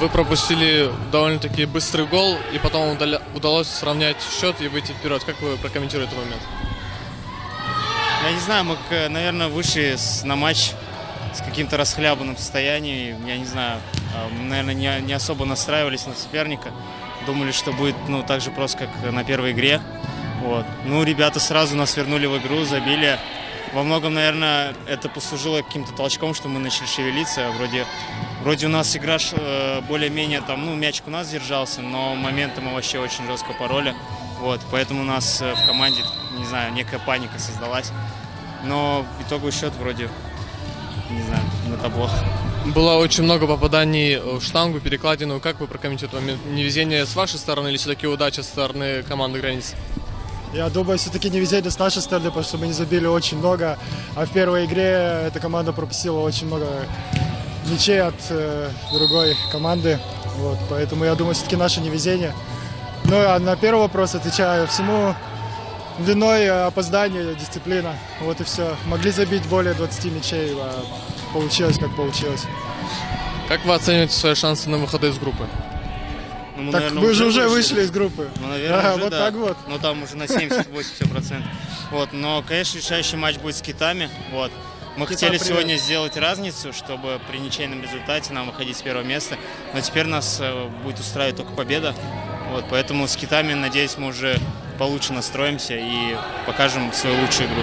Вы пропустили довольно-таки быстрый гол, и потом удалось сравнять счет и выйти вперед. Как вы прокомментируете этот момент? Я не знаю, мы, наверное, вышли на матч с каким-то расхлябанным состоянием. Я не знаю, а, мы, наверное, не, не особо настраивались на соперника. Думали, что будет ну, так же просто, как на первой игре. Вот. Ну, ребята сразу нас вернули в игру, забили. Во многом, наверное, это послужило каким-то толчком, что мы начали шевелиться. Вроде, вроде у нас игра э, более-менее, там, ну, мячик у нас держался, но моменты мы вообще очень жестко пороли. Вот, поэтому у нас э, в команде, не знаю, некая паника создалась. Но итоговый счет вроде, не знаю, на табло. Было очень много попаданий в штангу, перекладину. Как вы прокомментируете момент? Невезение с вашей стороны или все-таки удача со стороны команды границ? Я думаю, все-таки не везение с нашей стороны, потому что мы не забили очень много. А в первой игре эта команда пропустила очень много мячей от э, другой команды. Вот, поэтому я думаю, все-таки наше невезение. Ну а на первый вопрос отвечаю. Всему виной опоздание, дисциплина. Вот и все. Могли забить более 20 мячей, а получилось как получилось. Как вы оцениваете свои шансы на выход из группы? Ну, мы, так наверное, мы же уже вышли из группы. Ну, наверное, Да, уже, вот да. так вот. Ну, там уже на 70-80%. Вот, но, конечно, решающий матч будет с китами. Вот. Мы Кита, хотели привет. сегодня сделать разницу, чтобы при ничейном результате нам выходить с первого места. Но теперь нас э, будет устраивать только победа. Вот, поэтому с китами, надеюсь, мы уже получше настроимся и покажем свою лучшую игру.